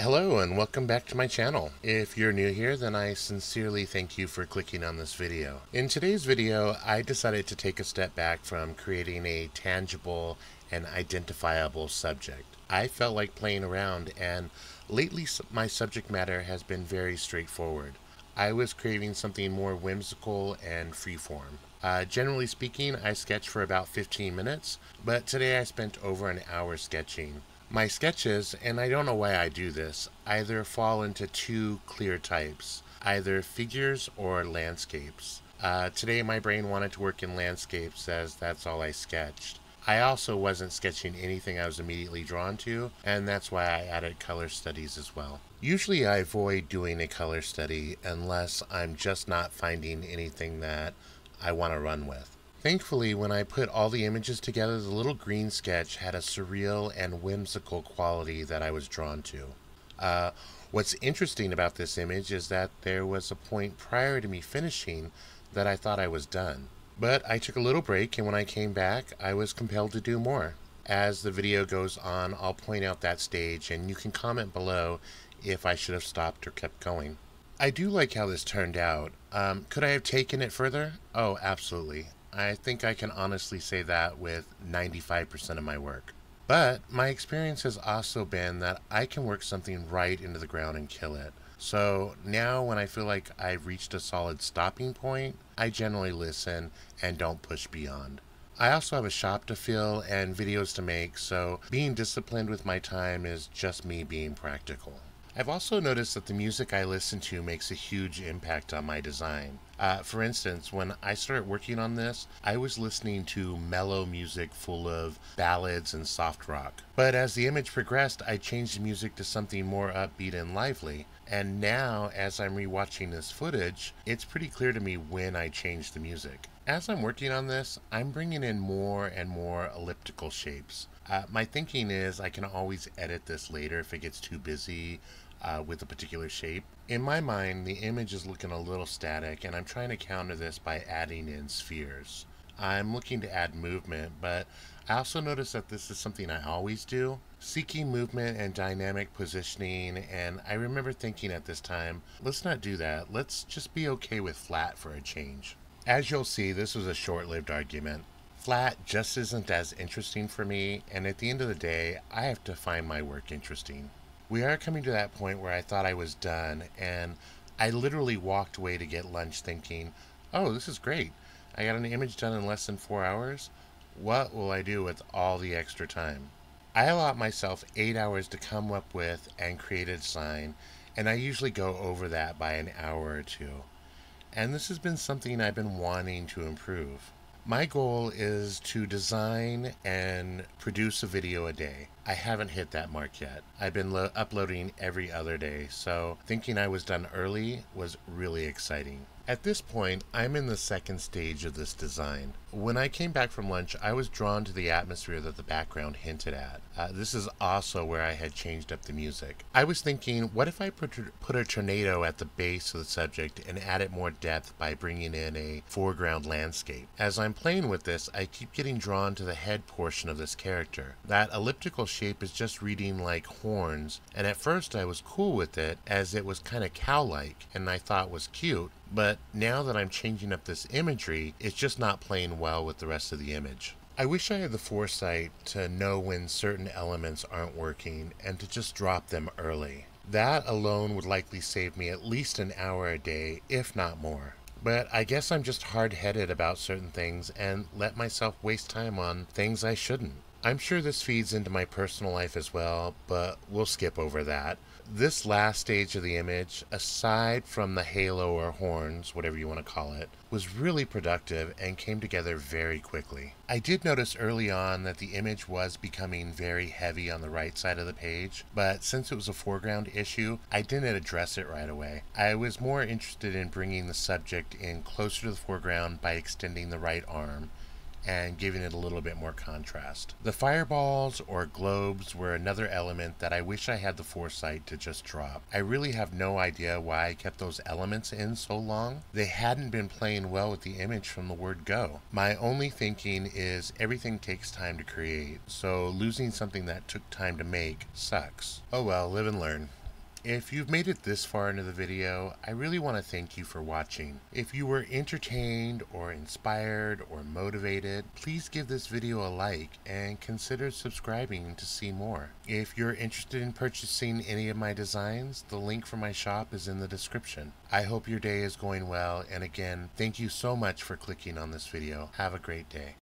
Hello and welcome back to my channel. If you're new here, then I sincerely thank you for clicking on this video. In today's video, I decided to take a step back from creating a tangible and identifiable subject. I felt like playing around and lately my subject matter has been very straightforward. I was craving something more whimsical and freeform. Uh, generally speaking, I sketch for about 15 minutes, but today I spent over an hour sketching. My sketches, and I don't know why I do this, either fall into two clear types, either figures or landscapes. Uh, today my brain wanted to work in landscapes as that's all I sketched. I also wasn't sketching anything I was immediately drawn to, and that's why I added color studies as well. Usually I avoid doing a color study unless I'm just not finding anything that I want to run with. Thankfully, when I put all the images together, the little green sketch had a surreal and whimsical quality that I was drawn to. Uh, what's interesting about this image is that there was a point prior to me finishing that I thought I was done. But I took a little break, and when I came back, I was compelled to do more. As the video goes on, I'll point out that stage, and you can comment below if I should have stopped or kept going. I do like how this turned out. Um, could I have taken it further? Oh, absolutely. I think I can honestly say that with 95% of my work. But my experience has also been that I can work something right into the ground and kill it. So now, when I feel like I've reached a solid stopping point, I generally listen and don't push beyond. I also have a shop to fill and videos to make, so being disciplined with my time is just me being practical. I've also noticed that the music I listen to makes a huge impact on my design. Uh, for instance, when I started working on this, I was listening to mellow music full of ballads and soft rock. But as the image progressed, I changed the music to something more upbeat and lively. And now, as I'm rewatching this footage, it's pretty clear to me when I changed the music. As I'm working on this, I'm bringing in more and more elliptical shapes. Uh, my thinking is I can always edit this later if it gets too busy uh, with a particular shape. In my mind, the image is looking a little static, and I'm trying to counter this by adding in spheres. I'm looking to add movement, but I also notice that this is something I always do, seeking movement and dynamic positioning, and I remember thinking at this time, let's not do that, let's just be okay with flat for a change. As you'll see, this was a short-lived argument. Flat just isn't as interesting for me, and at the end of the day, I have to find my work interesting. We are coming to that point where I thought I was done, and I literally walked away to get lunch thinking, oh, this is great. I got an image done in less than four hours. What will I do with all the extra time? I allot myself eight hours to come up with and create a design, and I usually go over that by an hour or two. And this has been something I've been wanting to improve. My goal is to design and produce a video a day. I haven't hit that mark yet. I've been lo- uploading every other day, so thinking I was done early was really exciting. At this point, I'm in the second stage of this design. When I came back from lunch, I was drawn to the atmosphere that the background hinted at. Uh, this is also where I had changed up the music. I was thinking, what if I put, put a tornado at the base of the subject and added more depth by bringing in a foreground landscape? As I'm playing with this, I keep getting drawn to the head portion of this character. That elliptical shape is just reading like horns, and at first I was cool with it as it was kind of cow-like and I thought was cute, but now that I'm changing up this imagery, it's just not playing well with the rest of the image. I wish I had the foresight to know when certain elements aren't working and to just drop them early. That alone would likely save me at least an hour a day, if not more. But I guess I'm just hard headed about certain things and let myself waste time on things I shouldn't. I'm sure this feeds into my personal life as well, but we'll skip over that this last stage of the image, aside from the halo or horns, whatever you want to call it, was really productive and came together very quickly. I did notice early on that the image was becoming very heavy on the right side of the page, but since it was a foreground issue, I didn't address it right away. I was more interested in bringing the subject in closer to the foreground by extending the right arm and giving it a little bit more contrast. The fireballs or globes were another element that I wish I had the foresight to just drop. I really have no idea why I kept those elements in so long. They hadn't been playing well with the image from the word go. My only thinking is everything takes time to create, so losing something that took time to make sucks. Oh well, live and learn. If you've made it this far into the video, I really want to thank you for watching. If you were entertained or inspired or motivated, please give this video a like and consider subscribing to see more. If you're interested in purchasing any of my designs, the link for my shop is in the description. I hope your day is going well, and again, thank you so much for clicking on this video. Have a great day.